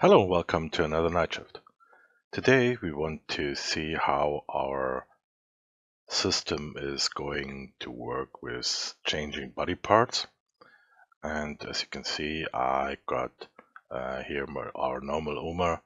Hello and welcome to another night shift. Today we want to see how our system is going to work with changing body parts. And as you can see, I got uh, here our normal UMA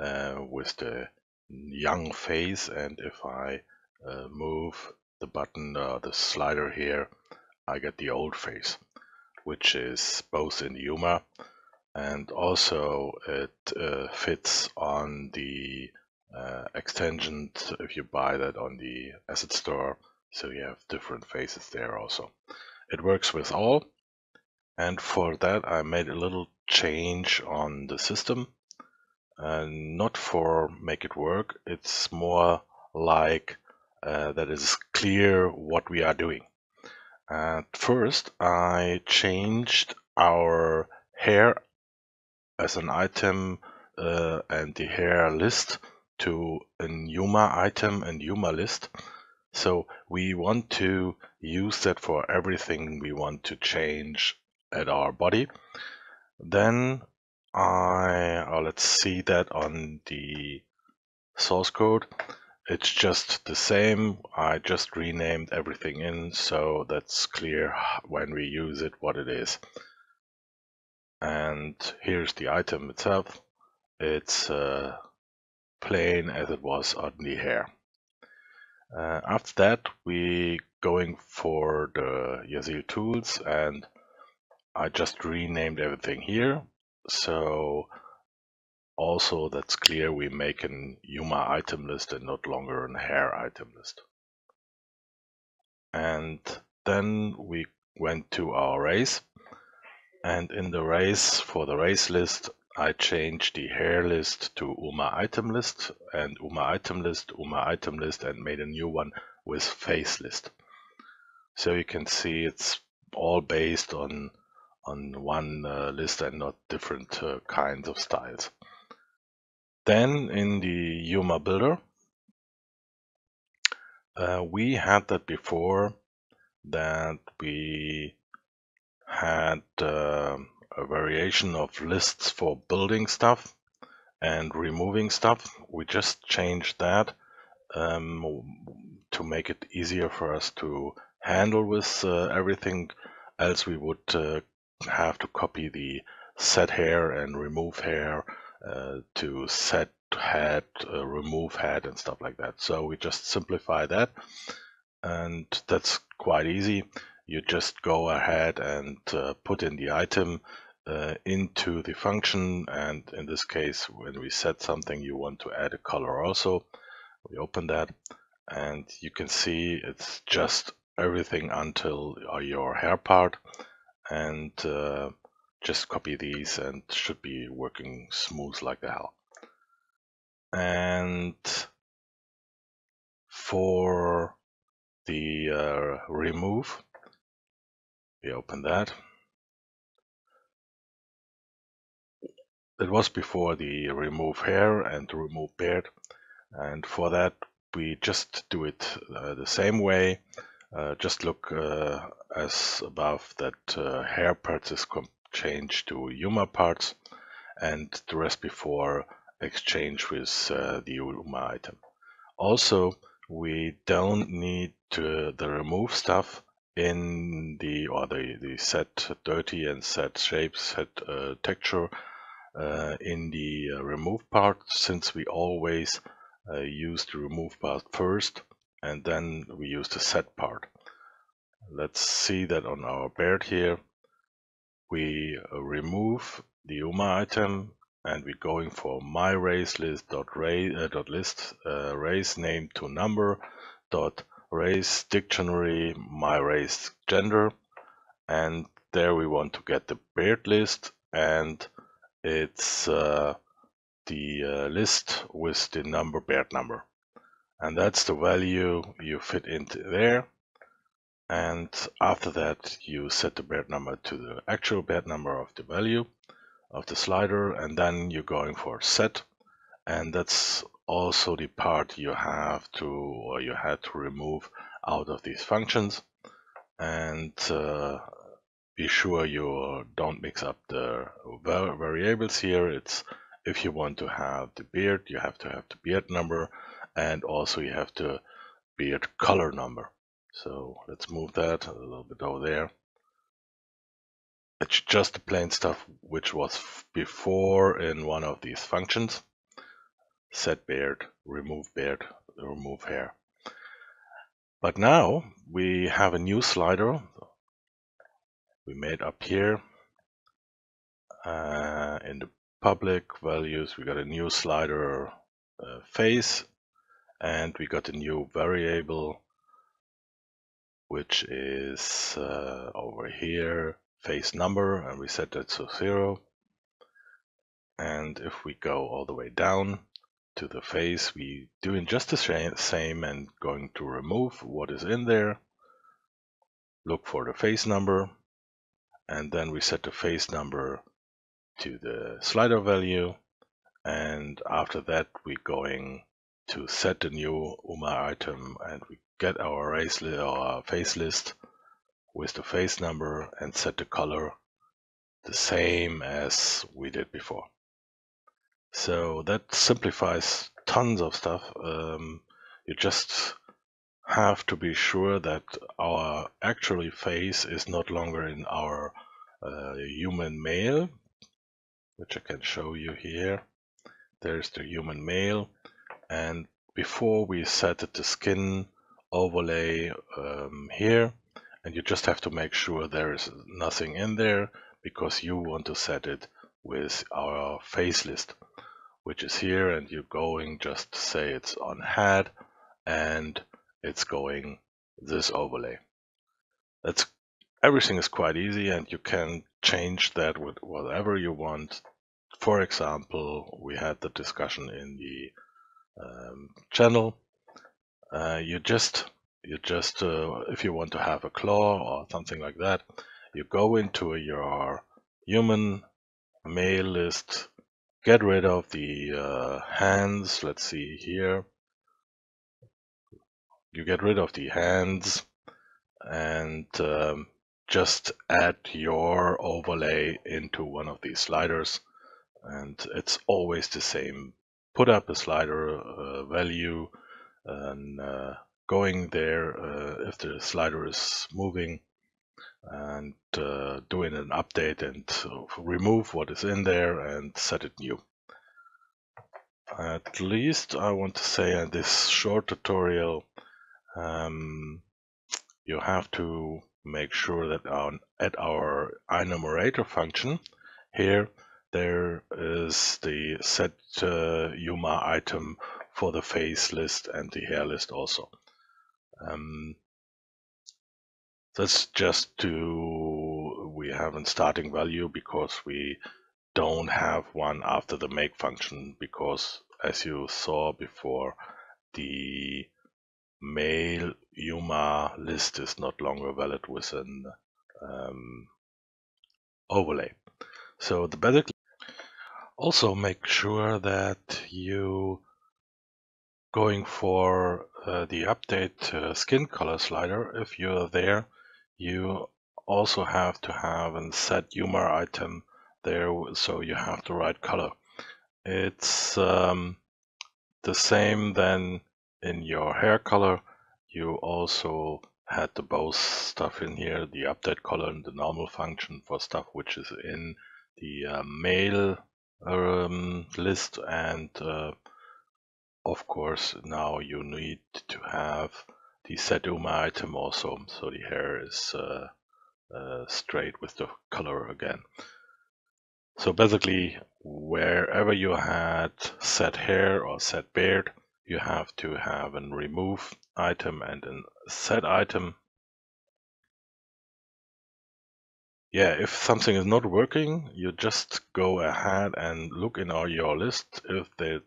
uh, with the young face. And if I uh, move the button, uh, the slider here, I get the old face, which is both in UMA and also it uh, fits on the uh, extensions if you buy that on the asset store. So you have different faces there also. It works with all. And for that I made a little change on the system not for make it work. It's more like uh, that is clear what we are doing at first I changed our hair as an item uh, and the hair list to an UMA item and UMA list. So we want to use that for everything we want to change at our body. Then I, oh, let's see that on the source code. It's just the same. I just renamed everything in so that's clear when we use it what it is. And here's the item itself. It's uh, plain as it was on the hair. Uh, after that we going for the Yasil tools and I just renamed everything here. So also that's clear we make an UMA item list and not longer an hair item list and then we went to our race and in the race, for the race list, I changed the hair list to UMA item list and UMA item list, UMA item list, and made a new one with face list. So you can see it's all based on on one uh, list and not different uh, kinds of styles. Then in the UMA builder, uh, we had that before that we had uh, a variation of lists for building stuff and removing stuff. We just changed that um, to make it easier for us to handle with uh, everything. Else we would uh, have to copy the set hair and remove hair uh, to set head, uh, remove head and stuff like that. So we just simplify that and that's quite easy. You just go ahead and uh, put in the item uh, into the function and in this case when we set something you want to add a color also. We open that and you can see it's just everything until uh, your hair part. And just copy these and should be working smooth like the hell. And for the uh, remove we open that. It was before the remove hair and remove beard. And for that we just do it uh, the same way. Uh, just look uh, as above that uh, hair parts is changed to UMA parts and the rest before exchange with uh, the UMA item. Also we don't need to, the remove stuff in the or the, the set dirty and set shape set uh, texture uh, in the uh, remove part since we always uh, use the remove part first and then we use the set part let's see that on our beard here we uh, remove the UMA item and we're going for my race list dot, uh, dot list race name to number dot race dictionary my race gender. And there we want to get the beard list and it's uh, the uh, list with the number beard number. And that's the value you fit into there and after that you set the beard number to the actual beard number of the value of the slider and then you're going for set and that's also the part you have to or you had to remove out of these functions and uh, be sure you don't mix up the variables here. It's if you want to have the beard, you have to have the beard number and also you have the beard color number. So let's move that a little bit over there. It's just the plain stuff which was before in one of these functions. Set beard, remove beard, remove hair. But now we have a new slider we made up here. Uh, in the public values, we got a new slider uh, face and we got a new variable which is uh, over here face number and we set that to zero. And if we go all the way down to the face we doing just the same and going to remove what is in there. Look for the face number and then we set the face number to the slider value. And after that we're going to set the new UMA item and we get our race our face list with the face number and set the color the same as we did before. So that simplifies tons of stuff. Um, you just have to be sure that our actually face is not longer in our uh, human male, which I can show you here. There's the human male. And before we set it to skin overlay um, here, and you just have to make sure there is nothing in there because you want to set it with our face list which is here and you're going just say it's on head and it's going this overlay. That's everything is quite easy and you can change that with whatever you want. For example we had the discussion in the um, channel uh, you just you just uh, if you want to have a claw or something like that you go into your human male list get rid of the uh, hands let's see here. You get rid of the hands and um, just add your overlay into one of these sliders and it's always the same. Put up a slider uh, value and uh, going there uh, if the slider is moving and uh, doing an update and remove what is in there and set it new. At least I want to say in this short tutorial um, you have to make sure that on, at our enumerator function here there is the set uh, UMA item for the face list and the hair list also. Um, that's just to we have a starting value because we don't have one after the make function because as you saw before the male UMA list is not longer valid with an um, overlay. So the basic also make sure that you going for uh, the update uh, skin color slider, if you're there, you also have to have a set UMA item there, so you have the right color. It's um, the same then in your hair color. You also had the both stuff in here, the update color and the normal function for stuff which is in the uh, male um, list and uh, of course, now you need to have the set UMA item also, so the hair is uh, uh, straight with the color again. So basically, wherever you had set hair or set beard, you have to have an remove item and a set item. Yeah, if something is not working, you just go ahead and look in all your list if the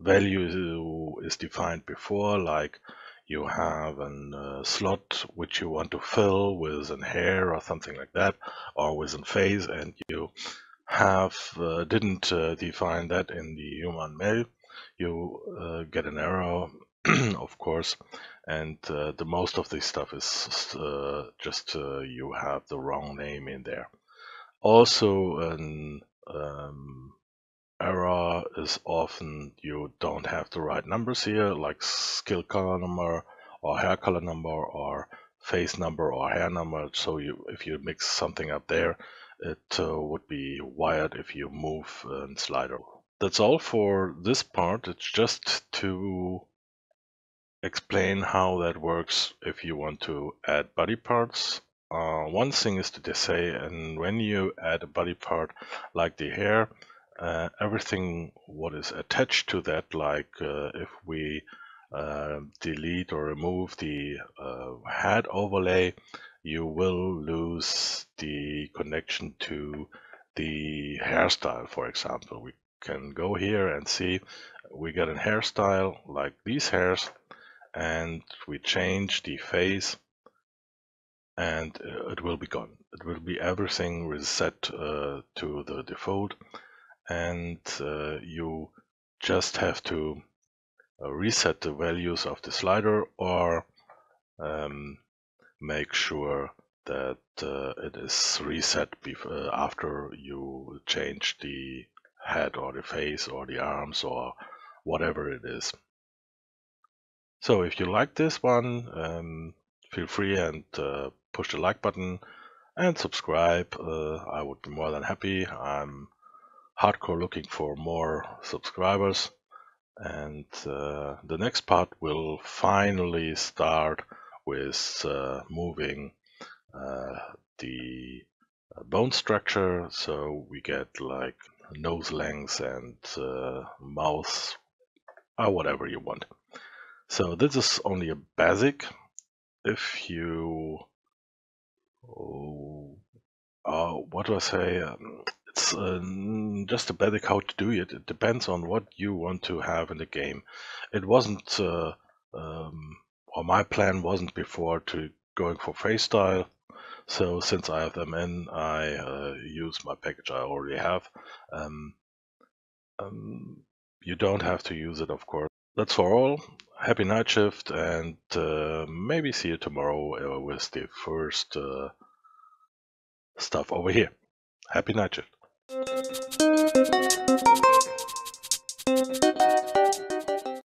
value is defined before, like you have a uh, slot which you want to fill with an hair or something like that, or with a face, and you have uh, didn't uh, define that in the human male, you uh, get an error, of course, and uh, the most of this stuff is uh, just uh, you have the wrong name in there. Also, an um, error is often you don't have the right numbers here, like skill color number or hair color number or face number or hair number. So you, if you mix something up there, it uh, would be wired if you move a slider. That's all for this part. It's just to explain how that works if you want to add body parts. Uh, one thing is to say, and when you add a body part like the hair, uh, everything what is attached to that, like uh, if we uh, delete or remove the uh, head overlay, you will lose the connection to the hairstyle, for example. We can go here and see we get a hairstyle like these hairs and we change the face and uh, it will be gone. It will be everything reset uh, to the default and uh, you just have to uh, reset the values of the slider or um, make sure that uh, it is reset uh, after you change the head or the face or the arms or whatever it is. So if you like this one, um, feel free and uh, push the like button and subscribe. Uh, I would be more than happy. I'm hardcore looking for more subscribers. And uh, the next part will finally start with uh, moving uh, the uh, bone structure. So we get like nose length and mouth or whatever you want. So this is only a basic. If you, oh, uh, what do I say? Um, it's uh, just a basic how to do it. It depends on what you want to have in the game. It wasn't, uh, um, or my plan wasn't before to going for face style. So since I have them in, I uh, use my package I already have. Um, um, you don't have to use it, of course. That's for all happy night shift and uh, maybe see you tomorrow uh, with the first uh, stuff over here. Happy night shift.